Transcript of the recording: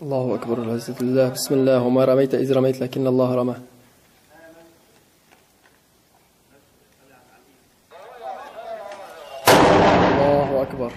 الله أكبر العزة لله بسم الله. وما رميت إذ رميت لكن الله رمى. الله أكبر.